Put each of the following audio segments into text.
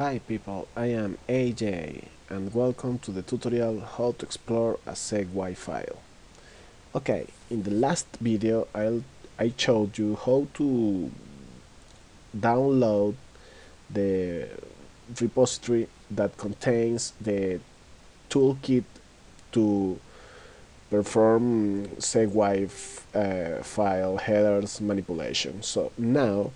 Hi people, I am AJ and welcome to the tutorial how to explore a SEG-Y file. Okay, in the last video I'll, I showed you how to download the repository that contains the toolkit to perform SEG-Y uh, file headers manipulation. So now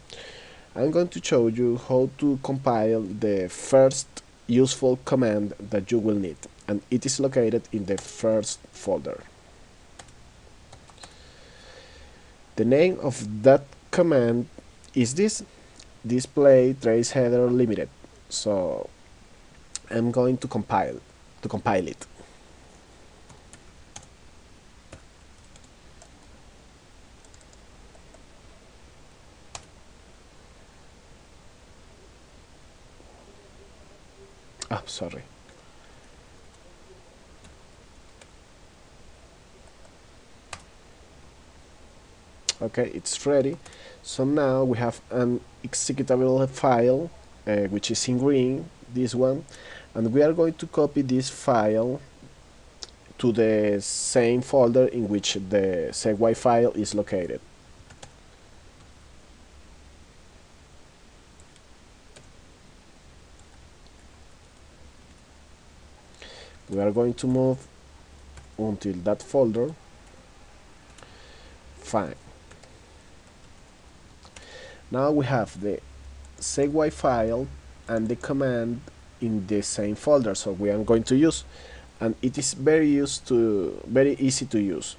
I'm going to show you how to compile the first useful command that you will need and it is located in the first folder. The name of that command is this display trace header limited so I'm going to compile to compile it. Oh sorry. Okay it's ready. So now we have an executable file uh, which is in green this one and we are going to copy this file to the same folder in which the SEG-Y file is located we are going to move until that folder. Fine. Now we have the SEG-Y file and the command in the same folder so we are going to use and it is very used to very easy to use.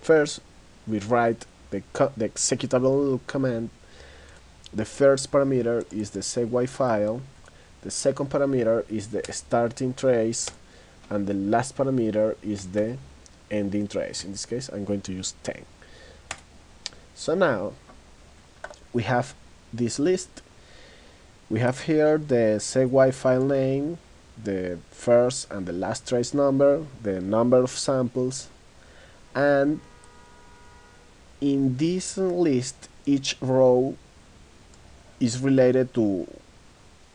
First we write the, the executable command. The first parameter is the SEG-Y file the second parameter is the starting trace and the last parameter is the ending trace. In this case, I'm going to use 10. So now we have this list. We have here the SEG-Y file name, the first and the last trace number, the number of samples, and in this list each row is related to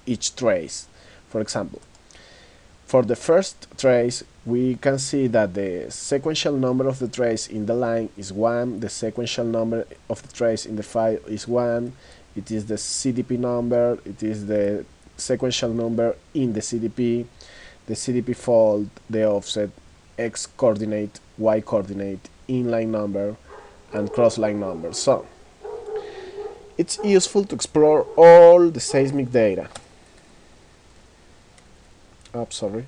each trace. For example, for the first trace, we can see that the sequential number of the trace in the line is 1, the sequential number of the trace in the file is 1, it is the CDP number, it is the sequential number in the CDP, the CDP fold, the offset, X coordinate, Y coordinate, inline number, and crossline number. So, it's useful to explore all the seismic data up, sorry.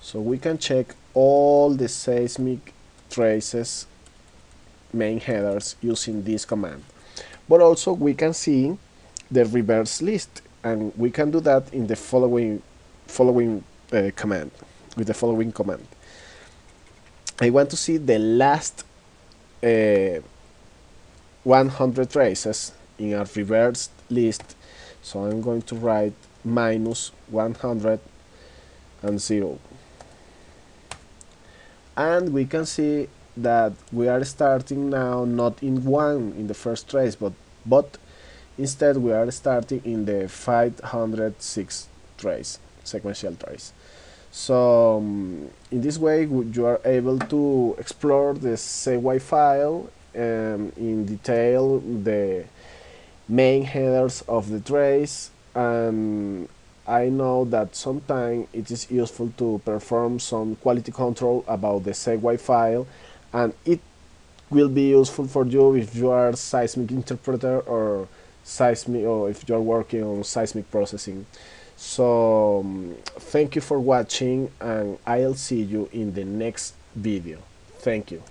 So we can check all the seismic traces main headers using this command. But also we can see the reverse list and we can do that in the following following uh, command with the following command. I want to see the last uh, 100 traces in a reversed list. So I'm going to write minus 100 and 0 and we can see that we are starting now not in 1 in the first trace but but instead we are starting in the 506 trace sequential trace. So um, in this way you are able to explore the SEG-Y file um, in detail the main headers of the trace and I know that sometimes it is useful to perform some quality control about the SEG-Y file and it will be useful for you if you are seismic interpreter or seismic or if you are working on seismic processing. So um, thank you for watching and I'll see you in the next video. Thank you.